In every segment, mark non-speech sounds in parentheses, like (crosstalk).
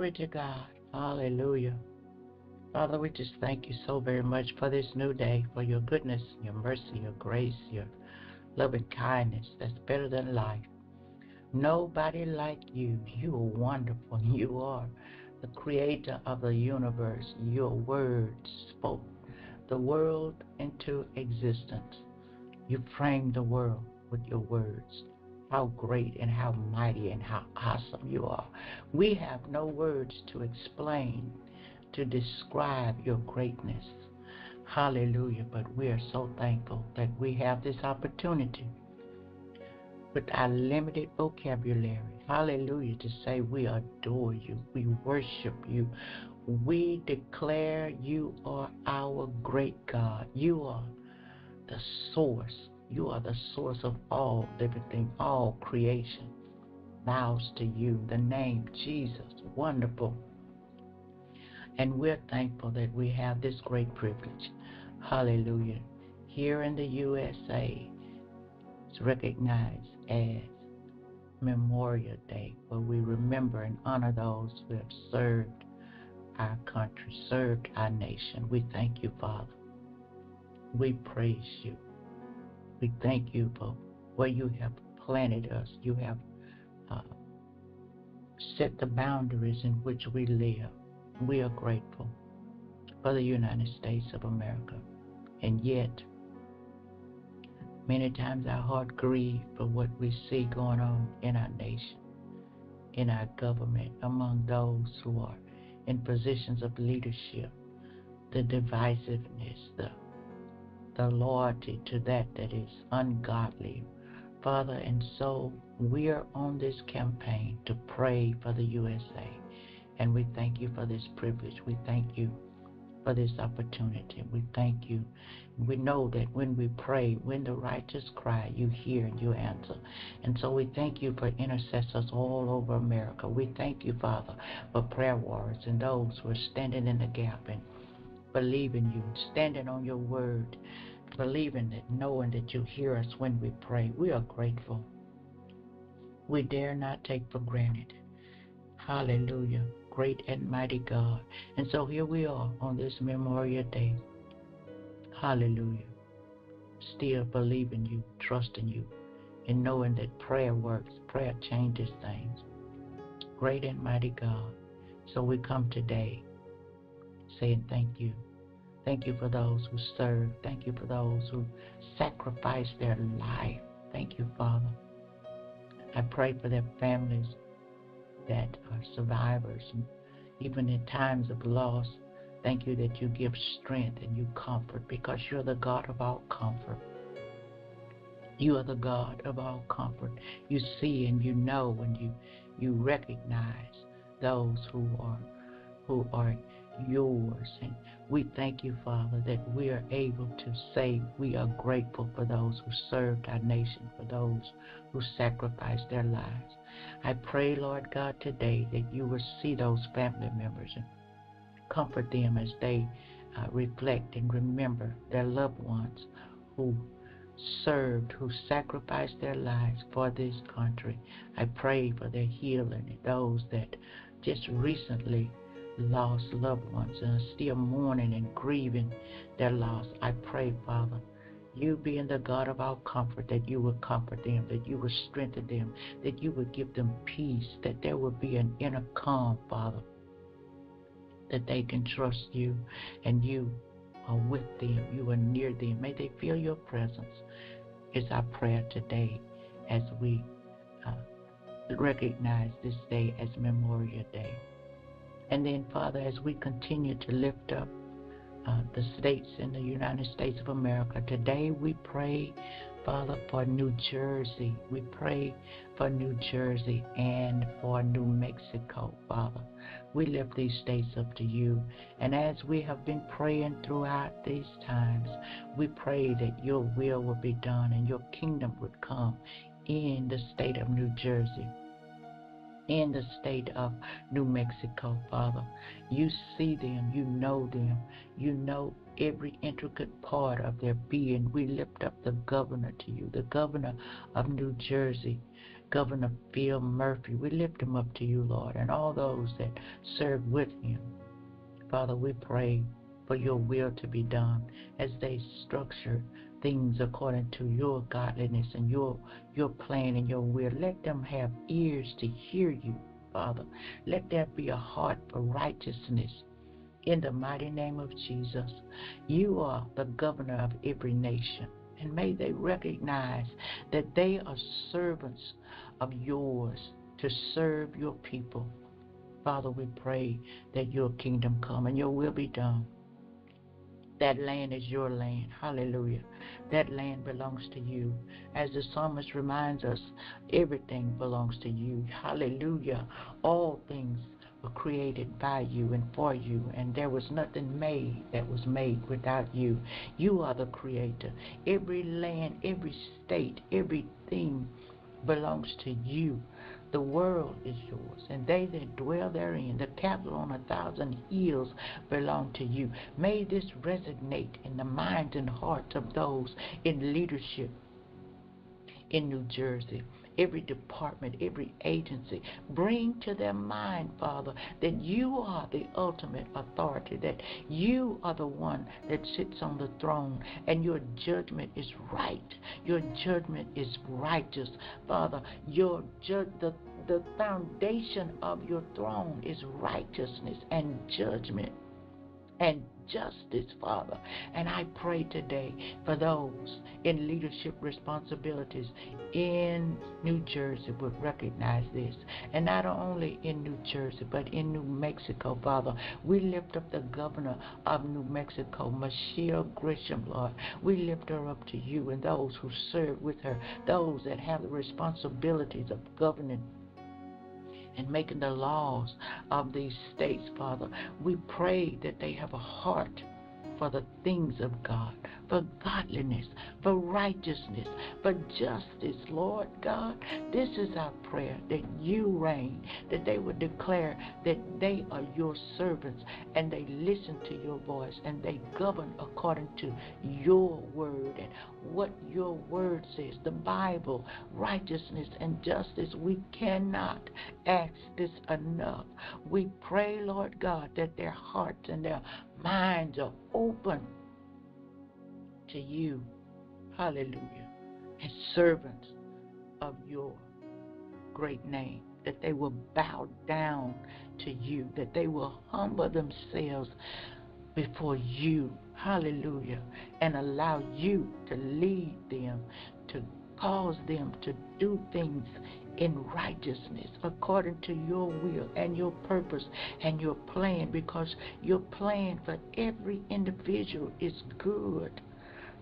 Glory to God. Hallelujah. Father, we just thank you so very much for this new day, for your goodness, your mercy, your grace, your loving kindness that's better than life. Nobody like you. You are wonderful. (laughs) You are the creator of the universe. Your words spoke the world into existence. You framed the world with your words. How great and how mighty and how awesome you are. We have no words to explain, to describe your greatness. Hallelujah. But we are so thankful that we have this opportunity with our limited vocabulary. Hallelujah. To say we adore you, we worship you, we declare you are our great God. You are the source. You are the source of all living all creation. Bows to you, the name Jesus. Wonderful. And we're thankful that we have this great privilege. Hallelujah. Here in the USA, it's recognized as Memorial Day, where we remember and honor those who have served our country, served our nation. We thank you, Father. We praise you. We thank you for where you have planted us. You have uh, set the boundaries in which we live. We are grateful for the United States of America. And yet, many times our heart grieves for what we see going on in our nation, in our government, among those who are in positions of leadership, the divisiveness, the the loyalty to that that is ungodly. Father, and so we are on this campaign to pray for the USA. And we thank you for this privilege. We thank you for this opportunity. We thank you. We know that when we pray, when the righteous cry, you hear and you answer. And so we thank you for intercessors all over America. We thank you, Father, for prayer warriors and those who are standing in the gap and believing you, standing on your word, believing that, knowing that you hear us when we pray. We are grateful. We dare not take for granted. Hallelujah great and mighty God. And so here we are on this Memorial Day. Hallelujah. Still believing you, trusting you, and knowing that prayer works, prayer changes things. Great and mighty God. So we come today saying thank you. Thank you for those who serve. Thank you for those who sacrifice their life. Thank you, Father. I pray for their families that are survivors, and even in times of loss. Thank you that you give strength and you comfort because you're the God of all comfort. You are the God of all comfort. You see and you know and you you recognize those who are who are yours. And we thank you, Father, that we are able to say we are grateful for those who served our nation, for those who sacrificed their lives. I pray, Lord God, today that you will see those family members and comfort them as they uh, reflect and remember their loved ones who served, who sacrificed their lives for this country. I pray for their healing and those that just recently lost loved ones and are still mourning and grieving their loss. I pray, Father, you being the God of our comfort, that you would comfort them, that you would strengthen them, that you would give them peace, that there would be an inner calm, Father, that they can trust you and you are with them, you are near them. May they feel your presence, is our prayer today as we uh, recognize this day as Memorial Day. And then, Father, as we continue to lift up uh, the states in the United States of America, today we pray, Father, for New Jersey. We pray for New Jersey and for New Mexico, Father. We lift these states up to you. And as we have been praying throughout these times, we pray that your will will be done and your kingdom would come in the state of New Jersey in the state of New Mexico, Father. You see them, you know them, you know every intricate part of their being. We lift up the governor to you, the governor of New Jersey, Governor Phil Murphy. We lift him up to you, Lord, and all those that serve with him. Father, we pray for your will to be done as they structure things according to your godliness and your your plan and your will. Let them have ears to hear you, Father. Let there be a heart for righteousness. In the mighty name of Jesus, you are the governor of every nation. And may they recognize that they are servants of yours to serve your people. Father, we pray that your kingdom come and your will be done that land is your land. Hallelujah. That land belongs to you. As the psalmist reminds us, everything belongs to you. Hallelujah. All things were created by you and for you, and there was nothing made that was made without you. You are the creator. Every land, every state, everything belongs to you. The world is yours, and they that dwell therein, the cattle on a thousand hills belong to you. May this resonate in the minds and hearts of those in leadership in New Jersey every department, every agency. Bring to their mind, Father, that you are the ultimate authority, that you are the one that sits on the throne, and your judgment is right. Your judgment is righteous. Father, your ju- the, the foundation of your throne is righteousness and judgment and justice, Father. And I pray today for those in leadership responsibilities in New Jersey would recognize this. And not only in New Jersey, but in New Mexico, Father. We lift up the governor of New Mexico, Michelle Grisham, Lord. We lift her up to you and those who serve with her, those that have the responsibilities of governing and making the laws of these states, Father. We pray that they have a heart for the things of God, for godliness, for righteousness, for justice, Lord God. This is our prayer that you reign, that they would declare that they are your servants and they listen to your voice and they govern according to your word and what your word says. The Bible, righteousness and justice. We cannot ask this enough. We pray, Lord God, that their hearts and their minds are open to you. Hallelujah. As servants of your great name, that they will bow down to you, that they will humble themselves before you. Hallelujah. And allow you to lead them, to cause them to do things in righteousness according to your will and your purpose and your plan because your plan for every individual is good.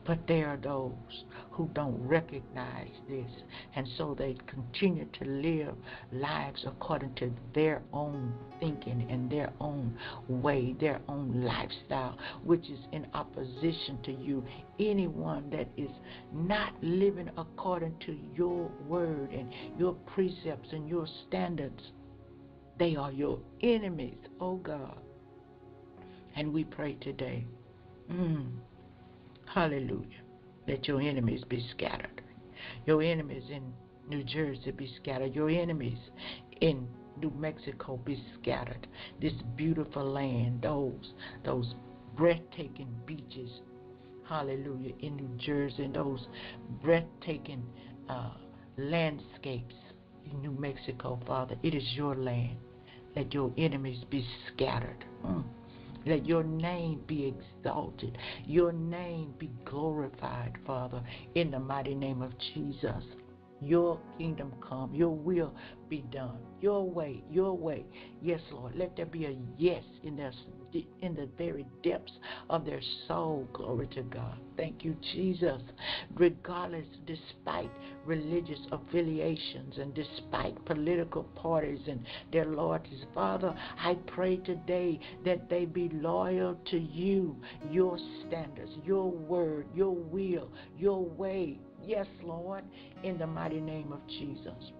But there are those who don't recognize this, and so they continue to live lives according to their own thinking and their own way, their own lifestyle, which is in opposition to you. Anyone that is not living according to your word and your precepts and your standards, they are your enemies, oh God. And we pray today. Mm, Hallelujah. Let your enemies be scattered. Your enemies in New Jersey be scattered. Your enemies in New Mexico be scattered. This beautiful land, those those breathtaking beaches, hallelujah, in New Jersey, and those breathtaking uh, landscapes in New Mexico, Father. It is your land. Let your enemies be scattered. Mm. Let your name be exalted. Your name be glorified, Father, in the mighty name of Jesus. Your kingdom come. Your will be done. Your way, your way. Yes, Lord. Let there be a yes in their in the very depths of their soul. Glory to God. Thank you, Jesus. Regardless, despite religious affiliations and despite political parties and their loyalties, Father, I pray today that they be loyal to you, your standards, your word, your will, your way. Yes, Lord, in the mighty name of Jesus.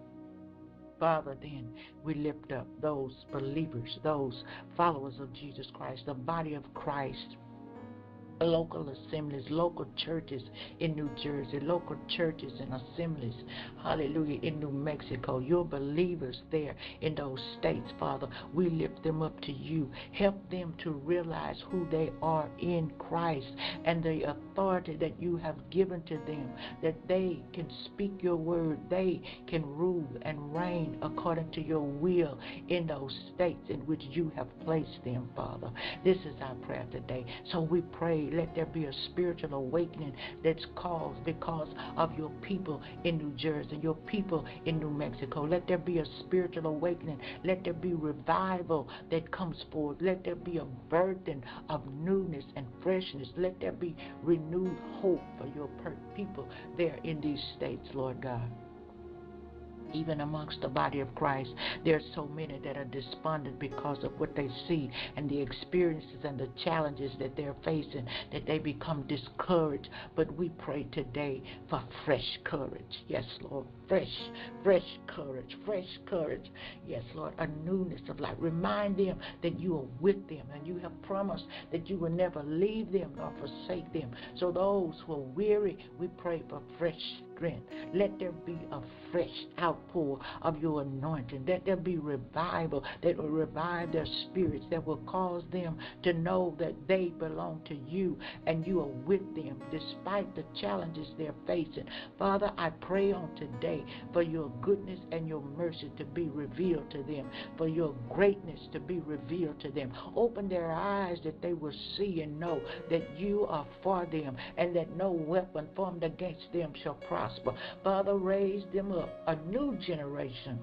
Father, then we lift up those believers, those followers of Jesus Christ, the body of Christ local assemblies, local churches in New Jersey, local churches and assemblies, hallelujah, in New Mexico, your believers there in those states, Father, we lift them up to you. Help them to realize who they are in Christ and the authority that you have given to them, that they can speak your word, they can rule and reign according to your will in those states in which you have placed them, Father. This is our prayer today. So we pray let there be a spiritual awakening that's caused because of your people in New Jersey, your people in New Mexico. Let there be a spiritual awakening. Let there be revival that comes forth. Let there be a burden of newness and freshness. Let there be renewed hope for your people there in these states, Lord God even amongst the body of Christ. There are so many that are despondent because of what they see and the experiences and the challenges that they're facing, that they become discouraged. But we pray today for fresh courage. Yes, Lord. Fresh, fresh courage, fresh courage. Yes, Lord. A newness of life. Remind them that you are with them and you have promised that you will never leave them nor forsake them. So those who are weary, we pray for fresh strength. Let there be a fresh outpour of your anointing. Let there be revival that will revive their spirits, that will cause them to know that they belong to you and you are with them despite the challenges they're facing. Father, I pray on today for your goodness and your mercy to be revealed to them, for your greatness to be revealed to them. Open their eyes that they will see and know that you are for them and that no weapon formed against them shall prosper. Father, raise them up, a new generation.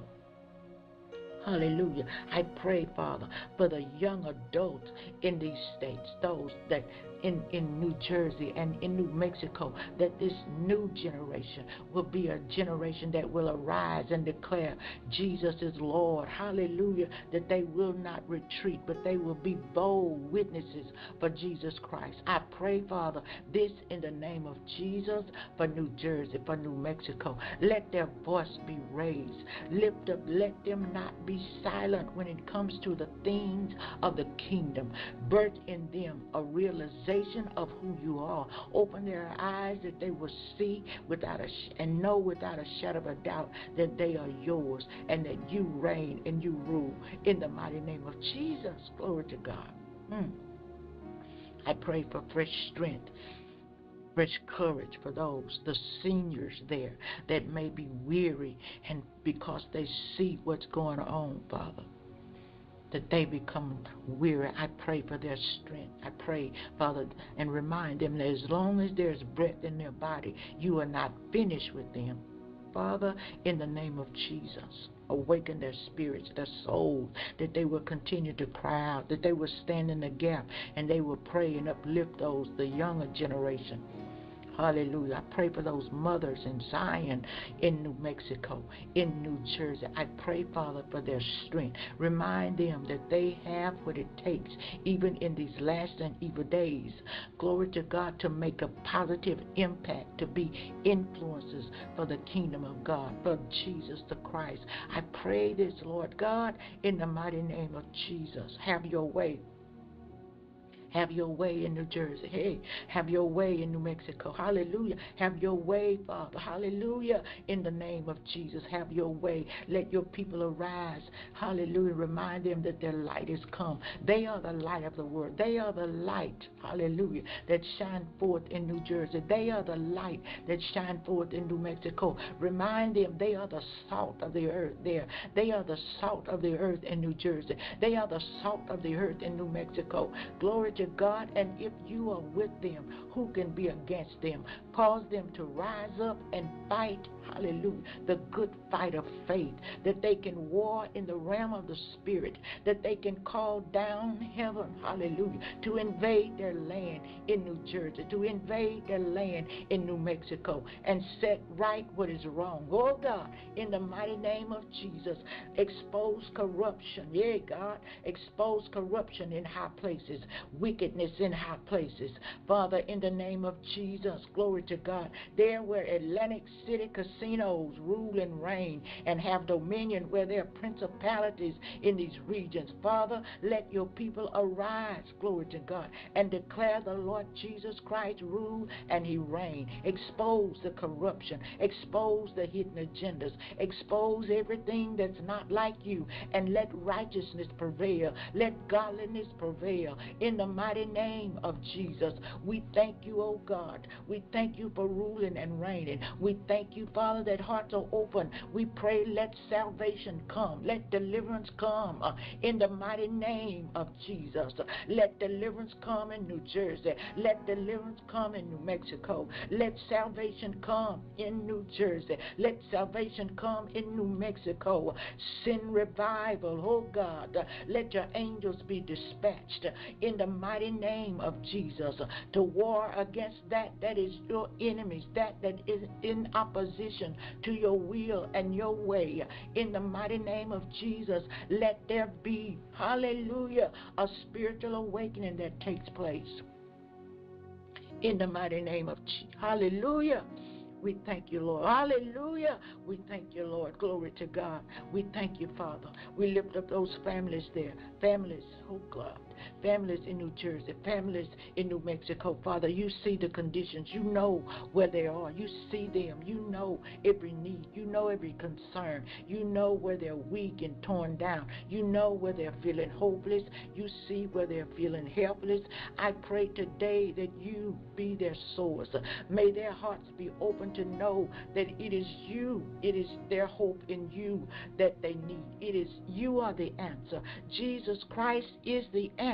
Hallelujah. I pray, Father, for the young adults in these states, those that in, in New Jersey and in New Mexico, that this new generation will be a generation that will arise and declare Jesus is Lord. Hallelujah. That they will not retreat, but they will be bold witnesses for Jesus Christ. I pray, Father, this in the name of Jesus for New Jersey, for New Mexico. Let their voice be raised. Lift up, let them not be silent when it comes to the things of the kingdom. Birth in them a realization realization of who you are. Open their eyes that they will see without a sh- and know without a shadow of a doubt that they are yours and that you reign and you rule in the mighty name of Jesus. Glory to God. Mm. I pray for fresh strength fresh courage for those, the seniors there that may be weary and because they see what's going on, Father that they become weary. I pray for their strength. I pray, Father, and remind them that as long as there's breath in their body, you are not finished with them. Father, in the name of Jesus, awaken their spirits, their souls, that they will continue to cry out, that they will stand in the gap, and they will pray and uplift those, the younger generation Hallelujah. I pray for those mothers in Zion, in New Mexico, in New Jersey. I pray, Father, for their strength. Remind them that they have what it takes, even in these last and evil days. Glory to God to make a positive impact, to be influences for the kingdom of God, for Jesus the Christ. I pray this, Lord God, in the mighty name of Jesus. Have your way. Have your way in New Jersey. Hey, have your way in New Mexico. Hallelujah. Have your way, Father. Hallelujah. In the name of Jesus, have your way. Let your people arise. Hallelujah. Remind them that their light is come. They are the light of the world. They are the light. Hallelujah. That shine forth in New Jersey. They are the light that shine forth in New Mexico. Remind them they are the salt of the earth there. They are the salt of the earth in New Jersey. They are the salt of the earth in New Mexico. Glory to God, and if you are with them, who can be against them? Cause them to rise up and fight, hallelujah, the good fight of faith, that they can war in the realm of the Spirit, that they can call down heaven, hallelujah, to invade their land in New Jersey, to invade their land in New Mexico, and set right what is wrong. Oh God, in the mighty name of Jesus, expose corruption. Yeah, God, expose corruption in high places, wickedness in high places. Father, in the name of Jesus, glory to God. There where Atlantic City Casino casinos rule and reign and have dominion where there are principalities in these regions. Father, let your people arise, glory to God, and declare the Lord Jesus Christ rule and he reign. Expose the corruption, expose the hidden agendas, expose everything that's not like you, and let righteousness prevail. Let godliness prevail. In the mighty name of Jesus, we thank you, oh God. We thank you for ruling and reigning. We thank you, Father, that hearts are open. We pray, let salvation come. Let deliverance come uh, in the mighty name of Jesus. Let deliverance come in New Jersey. Let deliverance come in New Mexico. Let salvation come in New Jersey. Let salvation come in New Mexico. Send revival, oh God. Let your angels be dispatched in the mighty name of Jesus to war against that that is your enemies, that that is in opposition to your will and your way. In the mighty name of Jesus, let there be, hallelujah, a spiritual awakening that takes place. In the mighty name of Jesus. Hallelujah. We thank you, Lord. Hallelujah. We thank you, Lord. Glory to God. We thank you, Father. We lift up those families there. Families, oh God families in New Jersey, families in New Mexico. Father, you see the conditions. You know where they are. You see them. You know every need. You know every concern. You know where they're weak and torn down. You know where they're feeling hopeless. You see where they're feeling helpless. I pray today that you be their source. May their hearts be open to know that it is you, it is their hope in you that they need. It is you are the answer. Jesus Christ is the answer.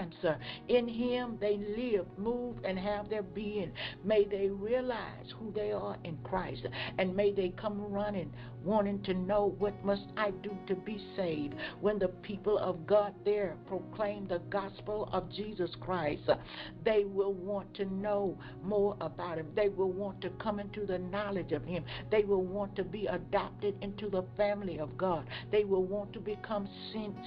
In him they live, move, and have their being. May they realize who they are in Christ, and may they come running wanting to know what must I do to be saved. When the people of God there proclaim the gospel of Jesus Christ, they will want to know more about him. They will want to come into the knowledge of him. They will want to be adopted into the family of God. They will want to become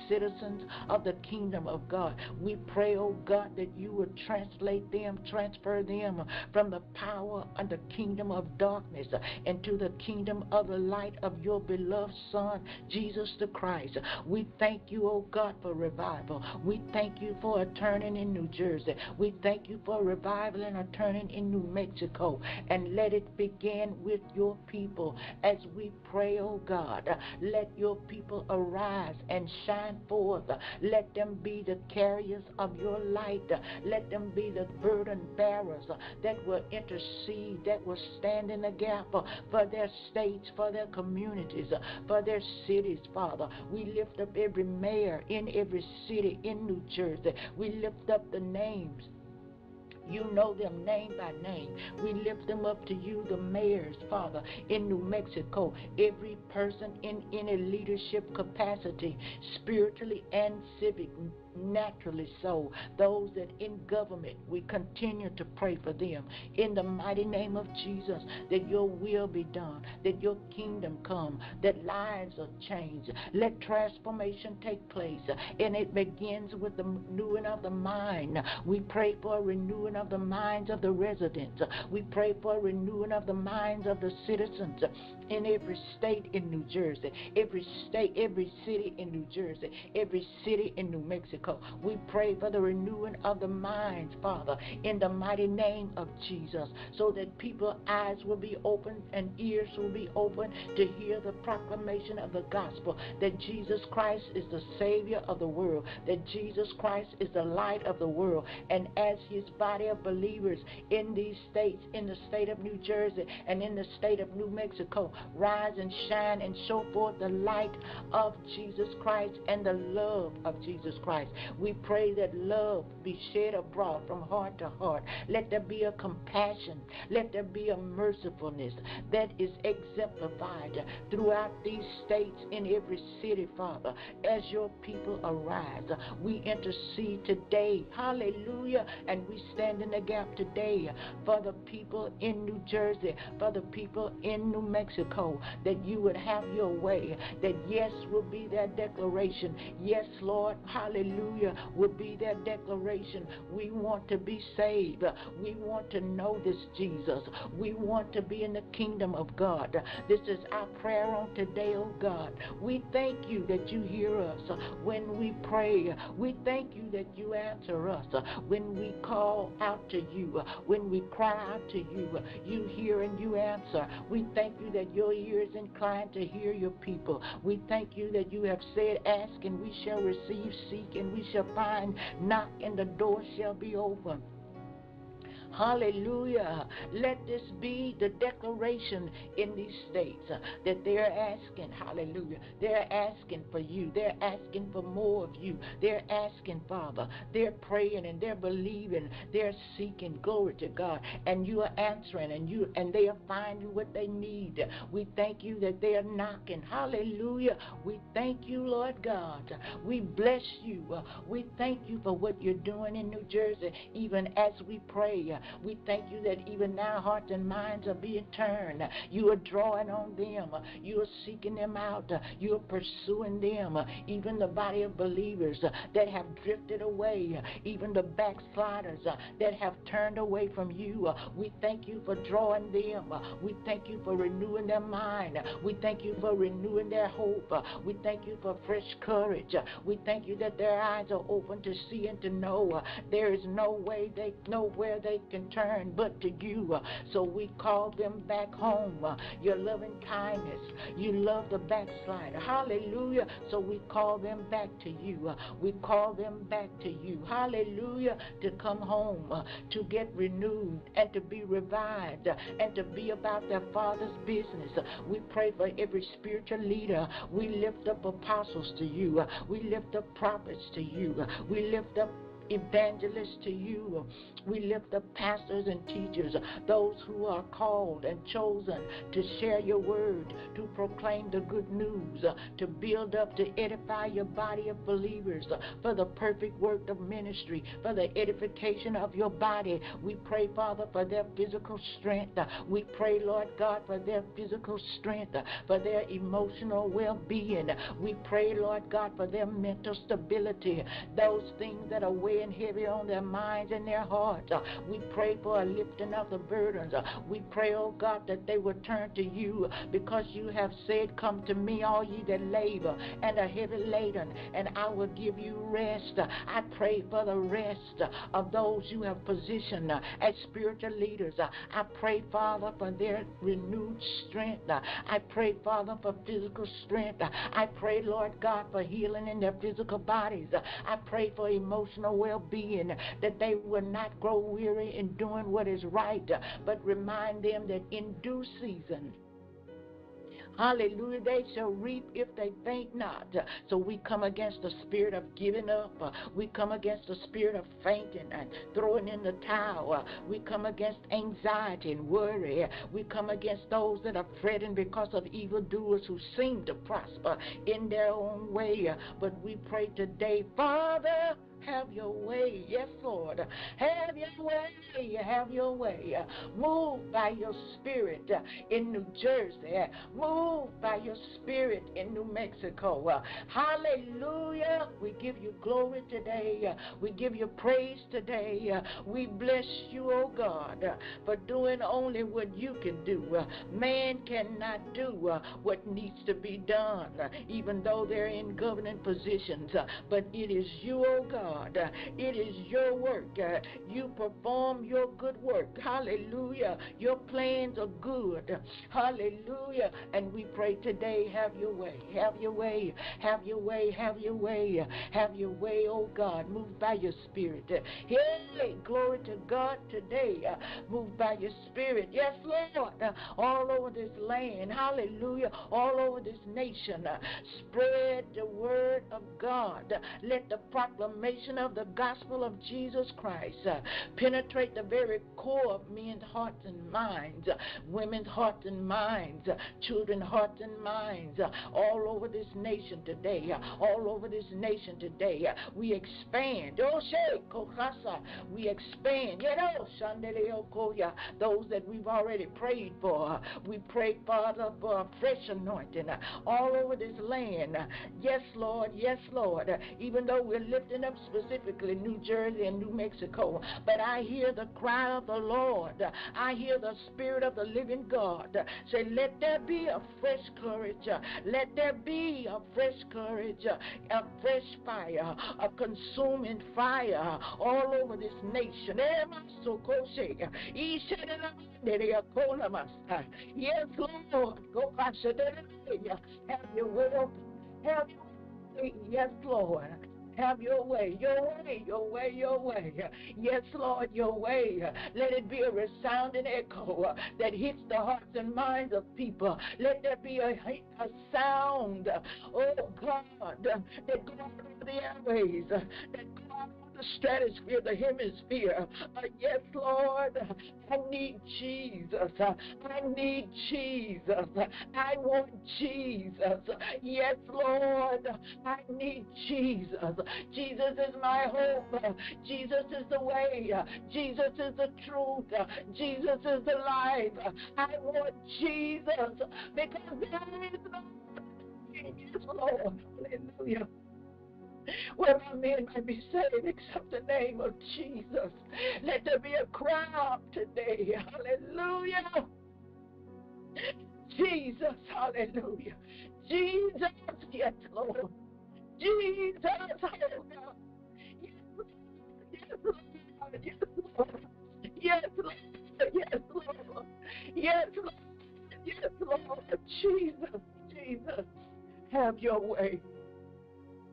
citizens of the kingdom of God. We pray, oh God, that you would translate them, transfer them from the power and the kingdom of darkness into the kingdom of the light of your beloved Son, Jesus the Christ. We thank you, oh God, for revival. We thank you for a turning in New Jersey. We thank you for revival and a turning in New Mexico. And let it begin with your people as we pray, oh God. Let your people arise and shine forth. Let them be the carriers of your light. Let them be the burden bearers that will intercede, that will stand in the gap for their states, for their communities for their cities, Father. We lift up every mayor in every city in New Jersey. We lift up the names you know them name by name. We lift them up to you, the mayors, Father, in New Mexico. Every person in any leadership capacity, spiritually and civic, naturally so. Those that in government, we continue to pray for them. In the mighty name of Jesus, that your will be done, that your kingdom come, that lives are changed. Let transformation take place. And it begins with the renewing of the mind. We pray for a renewing of the minds of the residents. We pray for a renewing of the minds of the citizens in every state in New Jersey, every state, every city in New Jersey, every city in New Mexico. We pray for the renewing of the minds, Father, in the mighty name of Jesus, so that people's eyes will be open and ears will be open to hear the proclamation of the gospel that Jesus Christ is the Savior of the world, that Jesus Christ is the light of the world, and as his body of believers in these states, in the state of New Jersey and in the state of New Mexico, rise and shine and show forth the light of Jesus Christ and the love of Jesus Christ. We pray that love be shed abroad from heart to heart. Let there be a compassion. Let there be a mercifulness that is exemplified throughout these states in every city, Father. As your people arise, we intercede today. Hallelujah. And we stand in the gap today for the people in New Jersey, for the people in New Mexico Mexico, that you would have your way, that yes will be their declaration. Yes, Lord, hallelujah will be their declaration. We want to be saved. We want to know this Jesus. We want to be in the kingdom of God. This is our prayer on today, oh God. We thank you that you hear us when we pray. We thank you that you answer us when we call out to you, when we cry out to you. You hear and you answer. We thank you that your ear is inclined to hear your people. We thank you that you have said, Ask and we shall receive, seek and we shall find, knock and the door shall be open. Hallelujah. Let this be the declaration in these states uh, that they're asking, hallelujah. They're asking for you. They're asking for more of you. They're asking, Father. They're praying and they're believing. They're seeking glory to God. And you are answering and you and they are finding what they need. We thank you that they are knocking. Hallelujah. We thank you, Lord God. We bless you. We thank you for what you're doing in New Jersey, even as we pray. We thank you that even now hearts and minds are being turned. You are drawing on them. You are seeking them out. You are pursuing them. Even the body of believers that have drifted away, even the backsliders that have turned away from you. We thank you for drawing them. We thank you for renewing their mind. We thank you for renewing their hope. We thank you for fresh courage. We thank you that their eyes are open to see and to know there is no way they know where they can turn but to you. Uh, so we call them back home. Uh, your loving kindness. You love the backslider. Hallelujah. So we call them back to you. Uh, we call them back to you. Hallelujah. To come home, to get renewed and to be revived and to be about their Father's business. We pray for every spiritual leader. We lift up apostles to you. We lift up prophets to you. We lift up evangelists to you. We lift up pastors and teachers, those who are called and chosen to share your word, to proclaim the good news, to build up, to edify your body of believers for the perfect work of ministry, for the edification of your body. We pray, Father, for their physical strength. We pray, Lord God, for their physical strength, for their emotional well being. We pray, Lord God, for their mental stability, those things that are weighing heavy on their minds and their hearts. Uh, we pray for a lifting of the burdens. Uh, we pray, oh God, that they will turn to you because you have said, Come to me, all ye that labor and are heavy laden, and I will give you rest. Uh, I pray for the rest uh, of those you have positioned uh, as spiritual leaders. I pray, Father, for their renewed strength. I pray, Father, for physical strength. I pray, Lord God, for healing in their physical bodies. I pray for emotional well being, that they will not grow weary in doing what is right, but remind them that in due season, Hallelujah. They shall reap if they faint not. So we come against the spirit of giving up. We come against the spirit of fainting and throwing in the towel. We come against anxiety and worry. We come against those that are fretting because of evildoers who seem to prosper in their own way. But we pray today, Father, have your way. Yes, Lord. Have your way. Have your way. Move by your spirit in New Jersey. Move by your spirit in New Mexico. Hallelujah. We give you glory today. We give you praise today. We bless you, oh God, for doing only what you can do. Man cannot do what needs to be done, even though they're in governing positions. But it is you, oh God God. It is your work. You perform your good work. Hallelujah. Your plans are good. Hallelujah. And we pray today, have your way. Have your way. Have your way. Have your way. Have your way, oh God. Move by your spirit. Hey, glory to God today. Move by your spirit. Yes, Lord. All over this land. Hallelujah. All over this nation. Spread the word of God. Let the proclamation revelation of the gospel of Jesus Christ uh, penetrate the very core of men's hearts and minds, uh, women's hearts and minds, uh, children's hearts and minds, uh, all over this nation today, uh, all over this nation today. Uh, we expand. Oh, we expand. Know, those that we've already prayed for. We pray, Father, for a fresh anointing all over this land. Yes, Lord. Yes, Lord. Even though we're lifting up specifically New Jersey and New Mexico, but I hear the cry of the Lord. I hear the Spirit of the living God say, Let there be a fresh courage. Let there be a fresh courage, a fresh fire, a consuming fire all over this nation. Eh, yes, Lord. Go have your will. Have your. Yes, Lord. Have your way, your way, your way, your way. Yes, Lord, your way. Let it be a resounding echo that hits the hearts and minds of people. Let there be a, a sound, oh God, that goes over the airways, that goes the stratosphere, the hemisphere. Uh, yes, Lord, I need Jesus. Uh, I need Jesus. Uh, I want Jesus. Uh, yes, Lord, I need Jesus. Jesus is my hope. Jesus is the way. Jesus is the truth. Jesus is the life. I want Jesus because there is no Yes, Lord. Hallelujah where my men might be saved except the name of Jesus. Let there be a crowd today. Hallelujah. Jesus, hallelujah. Jesus, yes, Lord. Jesus, hallelujah. Yes, Lord. Yes, Lord. Yes, Lord. Yes, Lord. Yes, Lord. Yes, Lord. Jesus, Jesus, have your way.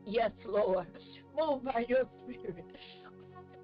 Yes, Lord. Move by your spirit.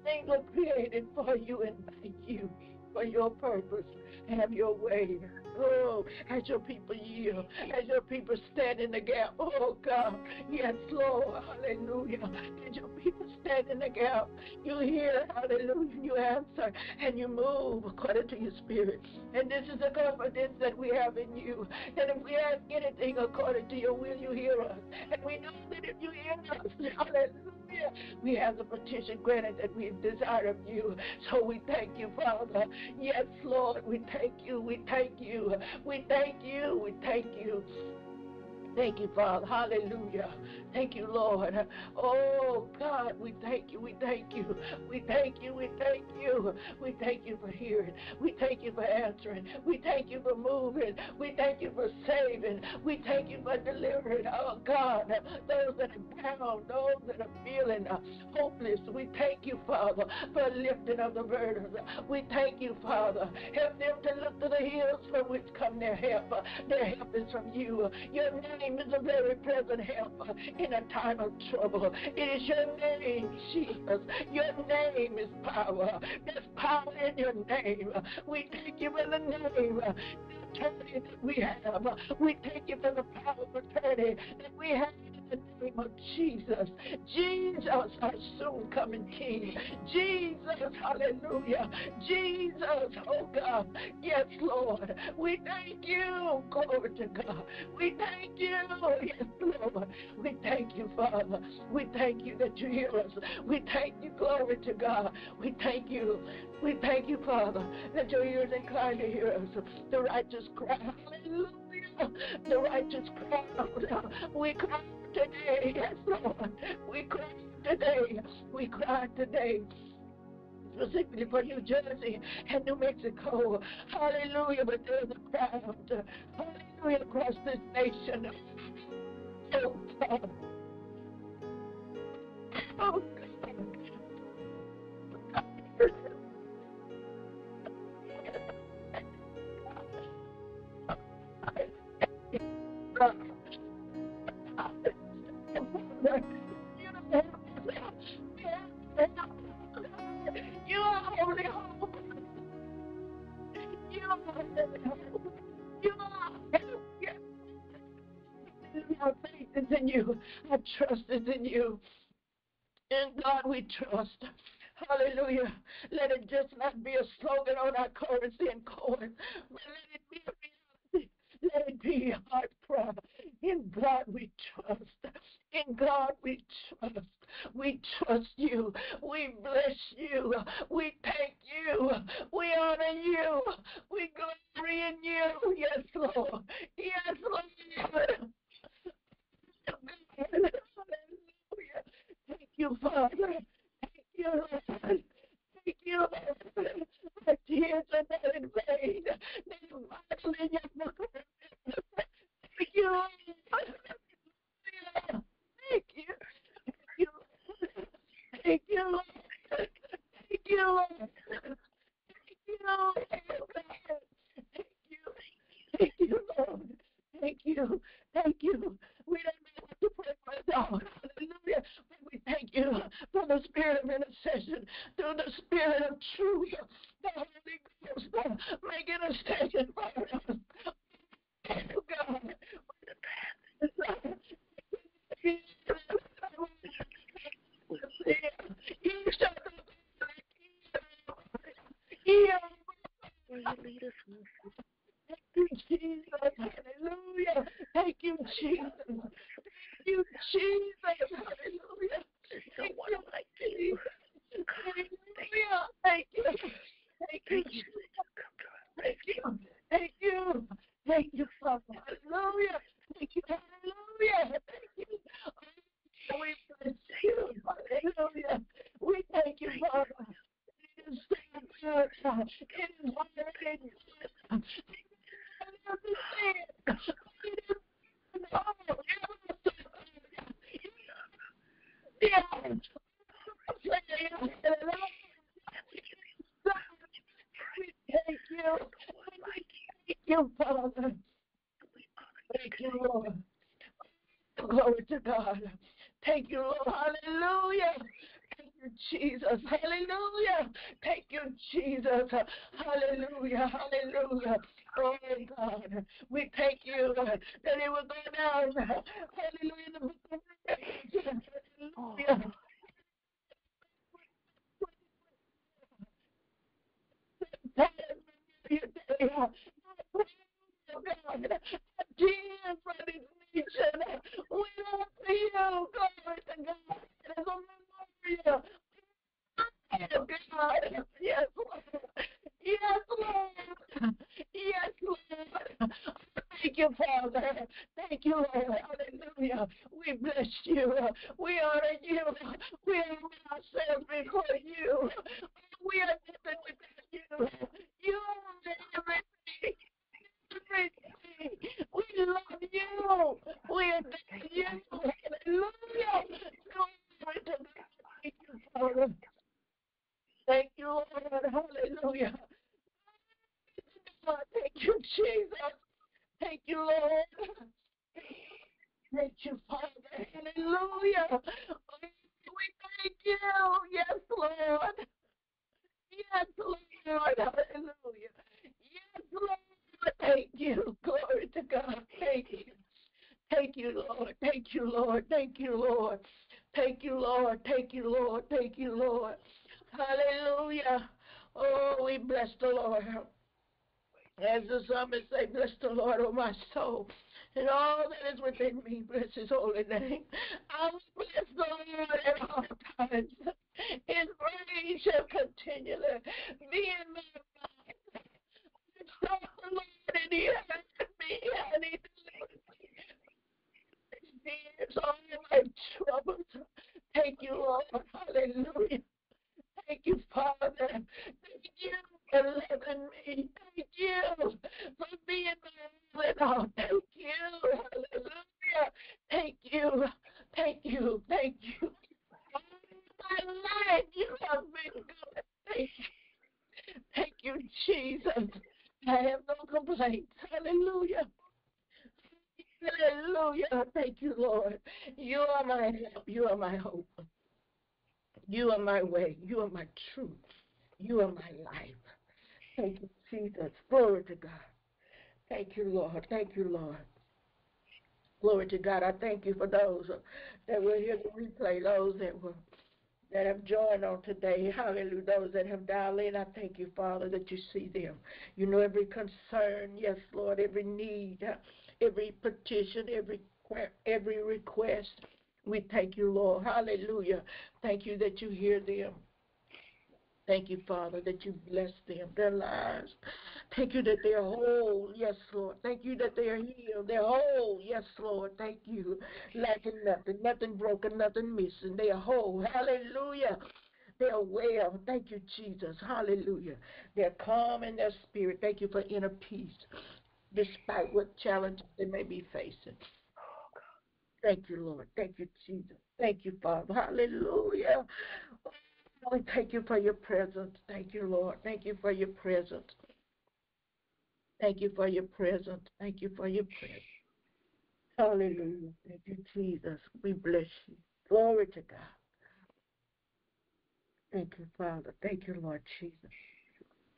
Things are created for you and by you, for your purpose. Have your way. Oh, as your people yield, as your people stand in the gap. Oh, God. Yes, Lord. Hallelujah. As your people stand in the gap, you hear, hallelujah, you answer, and you move according to your spirit. And this is the confidence that we have in you. That if we ask anything according to your will, you hear us. And we know that if you hear us, hallelujah, we have the petition granted that we desire of you. So we thank you, Father. Yes, Lord, we thank you. We thank you. We thank you. We thank you. Thank you, Father. Hallelujah. Thank you, Lord. Oh, God, we thank you. We thank you. We thank you. We thank you. We thank you for hearing. We thank you for answering. We thank you for moving. We thank you for saving. We thank you for delivering. Oh, God, those that are bound, those that are feeling hopeless. We thank you, Father, for lifting of the burdens. We thank you, Father. Help them to look to the hills from which come their help. Their help is from you. Your name is a very present helper in a time of trouble. It is your name, Jesus. Your name is power. There's power in your name. We thank you for the name attorney that we have. We thank you for the power of attorney that we have in name of Jesus. Jesus, our soon coming King. Jesus, hallelujah. Jesus, oh God. Yes, Lord. We thank you. Glory to God. We thank you. Yes, Lord. We thank you, Father. We thank you that you hear us. We thank you. Glory to God. We thank you. We thank you, Father, that your ears incline to hear us. The righteous cry. Hallelujah. The righteous cry. We cry today. Yes, Lord. We cry today. We cry today specifically for New Jersey and New Mexico. Hallelujah. But there's a crowd. Hallelujah across this nation. Oh God. Oh God. Our faith is in you. Our trust is in you. In God we trust. Hallelujah. Let it just not be a slogan on our currency and coin, but let it be a reality. Let it be a heart cry. In God we trust. In God we trust. We trust you. We bless you. We thank you. We honor you. We glory in you. Yes, Lord. Yes, Lord. Hallelujah. Thank you, Father. Thank you, Lord. Thank you, Lord. Our tears are not in vain. They are in your book. Thank you. Thank you. Thank you. Thank you. Thank you. Thank you, Thank you. Thank you, Lord. Thank you. Thank you. We don't know what to pray for now. Hallelujah. We thank you for the spirit of intercession, through the spirit of truth, the Holy Ghost, uh, make intercession for us. Oh, God. lead us, Thank you, Jesus. Hallelujah. Thank you, Jesus. Thank you, Jesus. Hallelujah. There's no one like you. Hallelujah. Thank you. Thank you, Thank you Jesus. that you come to our Thank you. Thank you. Thank you, Father. Hallelujah. Thank you. Hallelujah. Thank you. Oh, we bless you. Hallelujah. We thank you, Father. It is so good. It is wonderful. I understand. It is oh, yeah. We thank you. Father. Thank you, Lord. Glory to God. Thank you, Lord. Hallelujah. Thank you, Jesus. Hallelujah. Thank you, Jesus. Hallelujah. Hallelujah. Oh, God. We thank you that it will go down. Hallelujah. in this nation. We you. God. It is a memorial. Yes, Lord. Yes, Lord. Yes, Lord. Thank you, Father. Thank you, Lord. Hallelujah. We bless you. We honor you. We honor ourselves before you. We are nothing without you. You are everything. Everything. We love you. We adore you. Hallelujah. Glory to God. Thank you, Father. Thank you, Lord. Hallelujah. Thank you, Jesus. Thank you, Lord. Thank you, Father. Hallelujah. We thank you. Yes, Lord. Yes, Lord. Hallelujah. Yes, Lord. Thank you. Glory to God. Thank you. Thank you, Lord. Thank you, Lord. Thank you, Lord. Thank you, Lord. Thank you, Lord. Thank you, Lord. Hallelujah. Oh, we bless the Lord. As the psalmist say, bless the Lord, oh my soul, and all that is within me, bless his holy name. I will bless the Lord at all times. His praise shall continually be in my mouth. Exalt the Lord, and he heard me, and he delivered me. He is all my troubles. Thank you, Lord. Hallelujah. Thank you, Father. Thank you for loving me. Thank you for being my all. Thank you. Hallelujah. Thank you. Thank you. Thank you. All my life you have been good. Thank you. Thank you, Jesus. I have no complaints. Hallelujah. Hallelujah. Thank you, Lord. You are my help. You are my hope. You are my way. You are my truth. You are my life. Thank you, Jesus. Glory to God. Thank you, Lord. Thank you, Lord. Glory to God. I thank you for those that will hear the replay, those that will that have joined on today. Hallelujah. Those that have dialed in, I thank you, Father, that you see them. You know every concern, yes, Lord, every need, every petition, every every request. We thank you, Lord. Hallelujah. Thank you that you hear them. Thank you, Father, that you bless them, their lives. Thank you that they're whole. Yes, Lord. Thank you that they're healed. They're whole. Yes, Lord. Thank you. Lacking nothing, nothing broken, nothing missing. They are whole. Hallelujah. They're well. Thank you, Jesus. Hallelujah. They're calm in their spirit. Thank you for inner peace, despite what challenges they may be facing. Thank you, Lord. Thank you, Jesus. Thank you, Father. Hallelujah. We thank you for your presence. Thank you, Lord. Thank you for your presence. Thank you for your presence. Thank you for your presence. Hallelujah. Thank you, Jesus. We bless you. Glory to God. Thank you, Father. Thank you, Lord Jesus.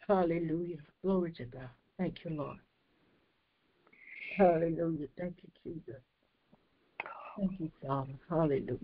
Hallelujah. Glory to God. Thank you, Lord. Hallelujah. Thank you, Jesus. Thank you, Father. Hallelujah.